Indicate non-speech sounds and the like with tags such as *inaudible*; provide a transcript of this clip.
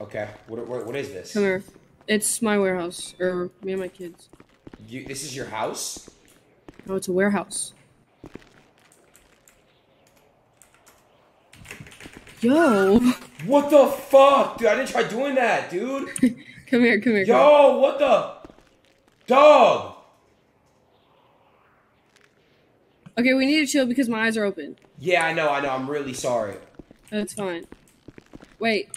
Okay. What, what, what is this? Come here. It's my warehouse, or me and my kids. You, this is your house? Oh, it's a warehouse. Yo, *laughs* What the fuck, dude? I didn't try doing that, dude. *laughs* come here, come here. come here. Yo, what the? Dog. Okay, we need to chill because my eyes are open. Yeah, I know, I know. I'm really sorry. That's fine. Wait,